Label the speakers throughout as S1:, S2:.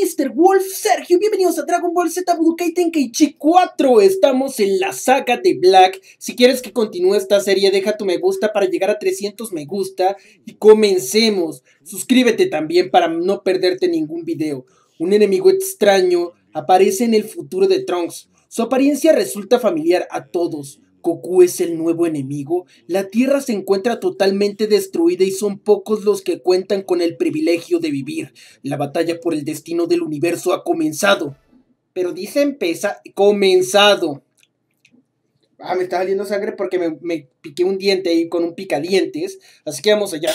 S1: Mr. Wolf Sergio, bienvenidos a Dragon Ball Z Budokai Tenkaichi 4 Estamos en la saga de Black. Si quieres que continúe esta serie, deja tu me gusta para llegar a 300 me gusta Y comencemos. Suscríbete también para no perderte ningún video. Un enemigo extraño aparece en el futuro de Trunks. Su apariencia resulta familiar a todos Goku es el nuevo enemigo, la Tierra se encuentra totalmente destruida y son pocos los que cuentan con el privilegio de vivir. La batalla por el destino del universo ha comenzado. Pero dice empieza, comenzado. Ah, me está saliendo sangre porque me, me piqué un diente ahí con un picadientes. Así que vamos allá.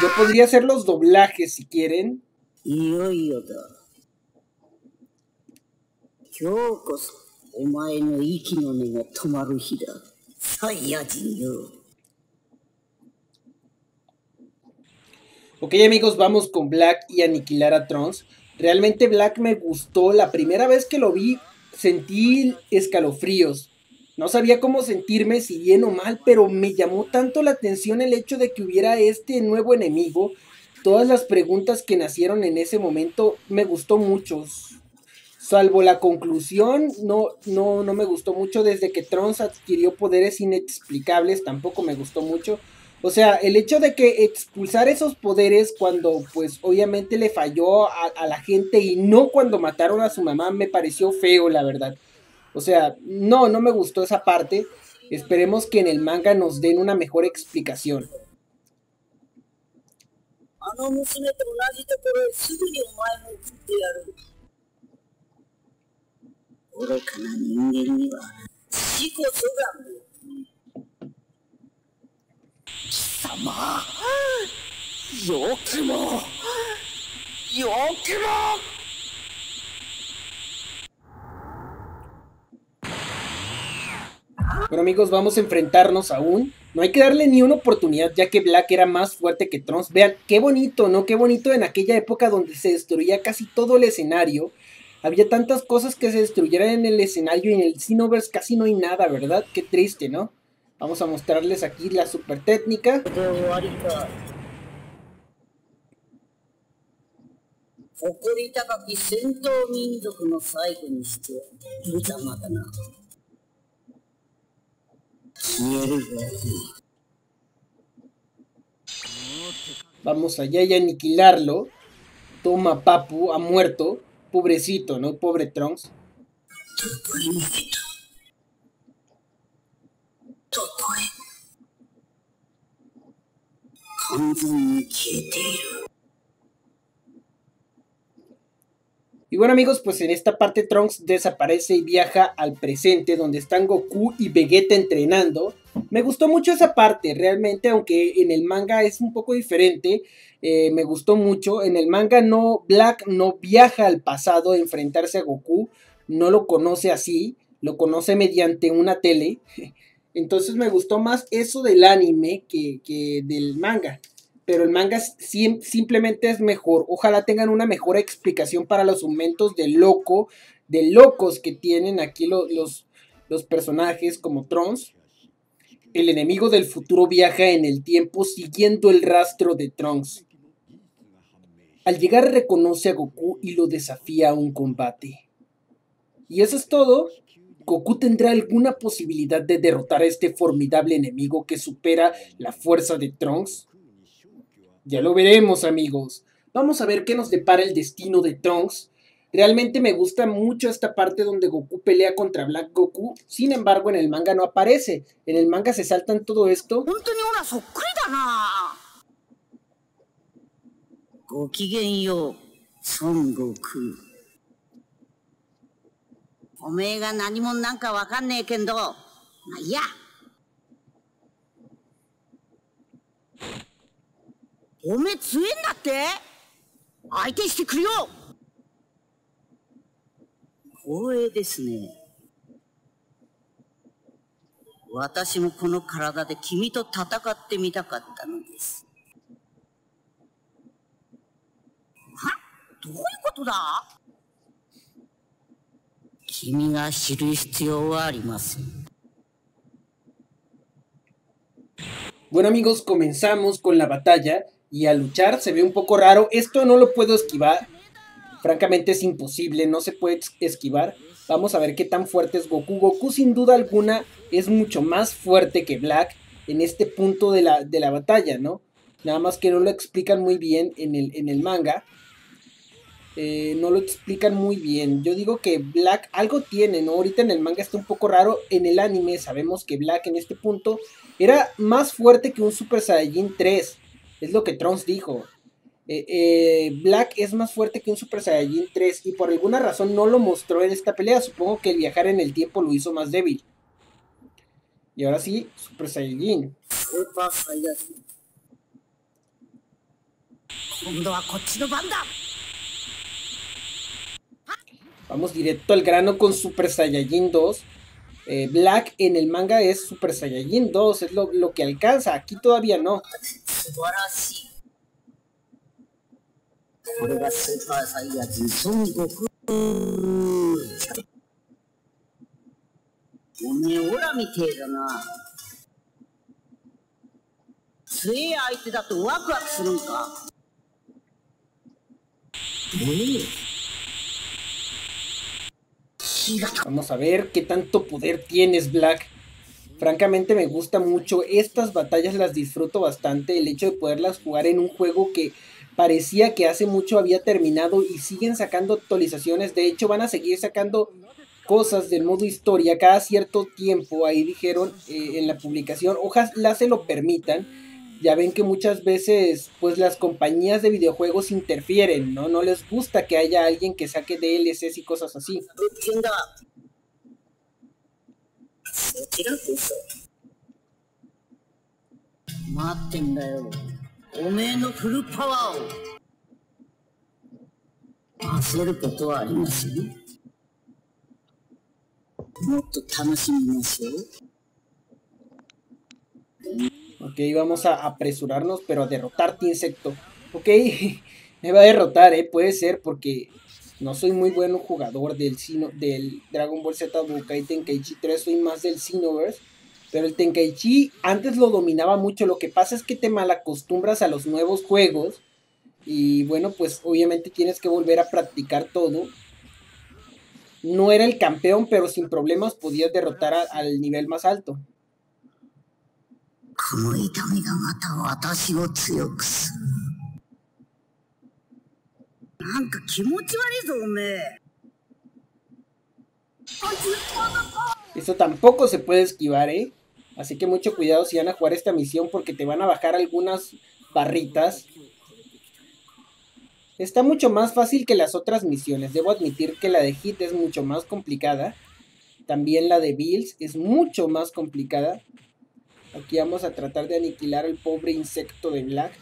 S1: Yo podría hacer los doblajes si quieren. Ok amigos, vamos con Black y aniquilar a Trunks. Realmente Black me gustó. La primera vez que lo vi sentí escalofríos. No sabía cómo sentirme, si bien o mal, pero me llamó tanto la atención el hecho de que hubiera este nuevo enemigo. Todas las preguntas que nacieron en ese momento me gustó mucho. Salvo la conclusión, no, no, no me gustó mucho. Desde que Trunks adquirió poderes inexplicables, tampoco me gustó mucho. O sea, el hecho de que expulsar esos poderes cuando pues obviamente le falló a, a, la gente y no cuando mataron a su mamá me pareció feo, la verdad. O sea, no, no me gustó esa parte. Esperemos que en el manga nos den una mejor explicación. 愚かな人間には死こそが貴様よくもよくも Bueno amigos, vamos a enfrentarnos aún. No hay que darle ni una oportunidad ya que Black era más fuerte que Trunks. Vean, qué bonito, ¿no? Qué bonito en aquella época donde se destruía casi todo el escenario. había tantas cosas que se destruyeran en el escenario y en el Xenoverse casi no hay nada, ¿verdad? Qué triste, ¿no? Vamos a mostrarles aquí la super técnica. Vamos allá y aniquilarlo. Toma, Papu, ha muerto. Pobrecito, ¿no? Pobre Trunks. Y bueno amigos, pues en esta parte Trunks desaparece y viaja al presente donde están Goku y Vegeta entrenando. Me gustó mucho esa parte, realmente, aunque en el manga es un poco diferente. Eh, me gustó mucho. En el manga no, Black no viaja al pasado a enfrentarse a Goku. No lo conoce así. Lo conoce mediante una tele. Entonces me gustó más eso del anime que, que del manga. Pero el manga simplemente es mejor. Ojalá tengan una mejor explicación para los aumentos de loco. De locos que tienen aquí los, los, personajes como Trunks. El enemigo del futuro viaja en el tiempo siguiendo el rastro de Trunks. Al llegar reconoce a Goku y lo desafía a un combate. Y eso es todo. Goku tendrá alguna posibilidad de derrotar a este formidable enemigo que supera la fuerza de Trunks. Ya lo veremos amigos. Vamos a ver qué nos depara el destino de Trunks. Realmente me gusta mucho esta parte donde Goku pelea contra Black Goku. Sin embargo, en el manga no aparece. En el manga se saltan todo esto. おめえ強えんだって？相手してくるよ光栄ですね。私もこの体で君と戦ってみたかったのです。どういうことだ？君が知る必要はありません。Bueno amigos, comenzamos con la batalla. Y a luchar. Se ve un poco raro. Esto no lo puedo esquivar. Francamente es imposible, no se puede esquivar. Vamos a ver qué tan fuerte es Goku. Goku sin duda alguna es mucho más fuerte que Black en este punto de la, de la batalla, ¿no? Nada más que no lo explican muy bien en el, en el manga. Eh, no lo explican muy bien. Yo digo que Black algo tiene, ¿no? Ahorita en el manga está un poco raro. En el anime sabemos que Black en este punto era más fuerte que un Super Saiyajin 3. Es lo que Trunks dijo. Eh, eh, Black es más fuerte que un Super Saiyajin 3 y por alguna razón no lo mostró en esta pelea. Supongo que el viajar en el tiempo lo hizo más débil. Y ahora sí, Super Saiyajin. Vamos directo al grano con Super Saiyajin 2. Eh, Black en el manga es Super Saiyajin 2, es lo, lo que alcanza. Aquí todavía no. これがスーパーサイヤ人孫悟空おめえオラみてえだな強え相手だとワクワクするんかええ Vamos a ver qué tanto poder tienes, Black. Francamente me gusta mucho. Estas batallas las disfruto bastante. El hecho de poderlas jugar en un juego que parecía que hace mucho había terminado y siguen sacando actualizaciones. De hecho, van a seguir sacando cosas del modo historia cada cierto tiempo. Ahí dijeron eh, en la publicación, ojalá se lo permitan. Ya ven que muchas veces pues las compañías de videojuegos interfieren, ¿no? No les gusta que haya alguien que saque DLCs y cosas así. Ok, vamos a apresurarnos, pero a derrotarte, insecto. Ok, me va a derrotar, eh, puede ser, porque no soy muy buen jugador del, del Dragon Ball Z Bukai Tenkaichi 3, soy más del Xenoverse. Pero el Tenkaichi antes lo dominaba mucho. Lo que pasa es que te malacostumbras a los nuevos juegos. Y bueno, pues obviamente tienes que volver a practicar todo. No era el campeón, pero sin problemas podías derrotar al nivel más alto. Esto tampoco se puede esquivar, ¿eh? Así que mucho cuidado si van a jugar esta misión porque te van a bajar algunas barritas. Está mucho más fácil que las otras misiones. Debo admitir que la de Hit es mucho más complicada. También la de Bills es mucho más complicada. Aquí vamos a tratar de aniquilar al pobre insecto de Black.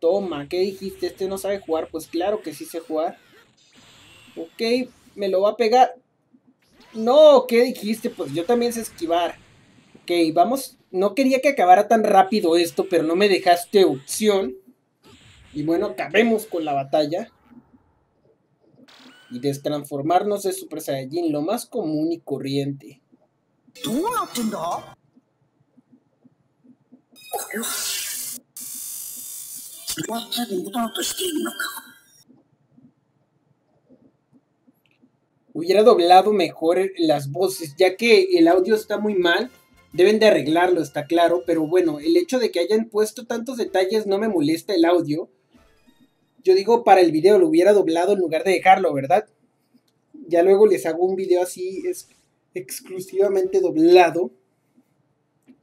S1: Toma, ¿qué dijiste? ¿Este no sabe jugar? Pues claro que sí sé jugar. Ok, me lo va a pegar. No, ¿qué dijiste? Pues yo también sé esquivar. Ok, vamos. No quería que acabara tan rápido esto, pero no me dejaste opción. Y bueno, acabemos con la batalla. Y destransformarnos de Super Saiyajin, lo más común y corriente. Hubiera doblado mejor las voces, ya que el audio está muy mal Deben de arreglarlo, está claro, pero bueno, el hecho de que hayan puesto tantos detalles no me molesta el audio. Yo digo, para el video lo hubiera doblado en lugar de dejarlo, ¿verdad? Ya luego les hago un video así, es exclusivamente doblado.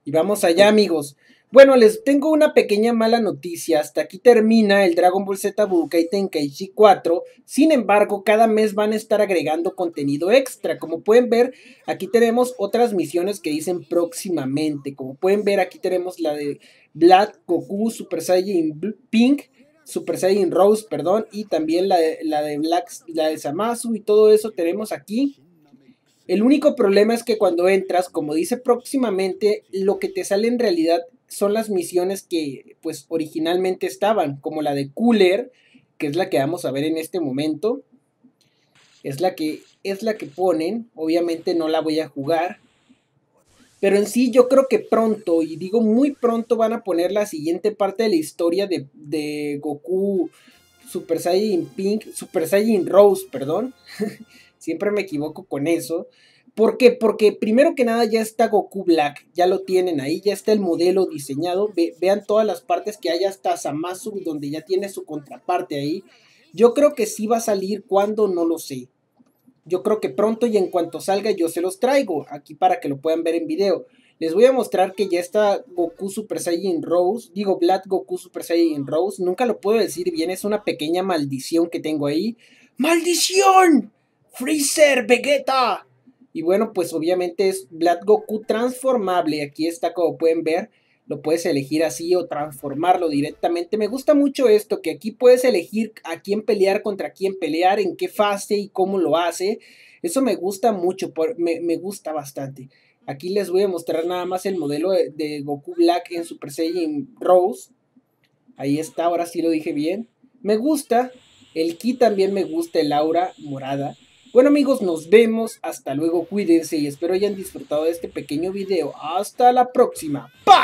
S1: Y vamos allá, amigos. Bueno, les tengo una pequeña mala noticia. Hasta aquí termina el Dragon Ball Z Budokai Tenkaichi 4. Sin embargo, cada mes van a estar agregando contenido extra. Como pueden ver, aquí tenemos otras misiones que dicen próximamente. Como pueden ver, aquí tenemos la de Black Goku, Super Saiyan Pink, Super Saiyan Rose, perdón, y también la de, la de Black, la de Samasu y todo eso tenemos aquí. El único problema es que cuando entras, como dice próximamente, lo que te sale en realidad son las misiones que pues originalmente estaban, como la de Cooler, que es la que vamos a ver en este momento. Es la que es la que ponen, obviamente no la voy a jugar. Pero en sí yo creo que pronto, y digo muy pronto, van a poner la siguiente parte de la historia de, de Goku Super Saiyan Pink, Super Saiyan Rose, perdón. Siempre me equivoco con eso. ¿Por qué? Porque primero que nada ya está Goku Black, ya lo tienen ahí, ya está el modelo diseñado. vean todas las partes que hay hasta Samasu, donde ya tiene su contraparte ahí. Yo creo que sí va a salir cuando no lo sé. Yo creo que pronto y en cuanto salga yo se los traigo aquí para que lo puedan ver en video. Les voy a mostrar que ya está Goku Super Saiyan Rose. Digo, Black Goku Super Saiyan Rose. Nunca lo puedo decir bien, es una pequeña maldición que tengo ahí. ¡Maldición! ¡Freezer, Vegeta! Y bueno, pues obviamente es Black Goku transformable. Aquí está como pueden ver. Lo puedes elegir así o transformarlo directamente. Me gusta mucho esto, que aquí puedes elegir a quién pelear, contra quién pelear, en qué fase y cómo lo hace. Eso me gusta mucho, me, me gusta bastante. Aquí les voy a mostrar nada más el modelo de, Goku Black en Super Saiyan Rose. Ahí está, ahora sí lo dije bien. Me gusta. El Ki también me gusta, el aura morada. Bueno amigos, nos vemos. Hasta luego, cuídense y espero hayan disfrutado de este pequeño video. Hasta la próxima. Bye.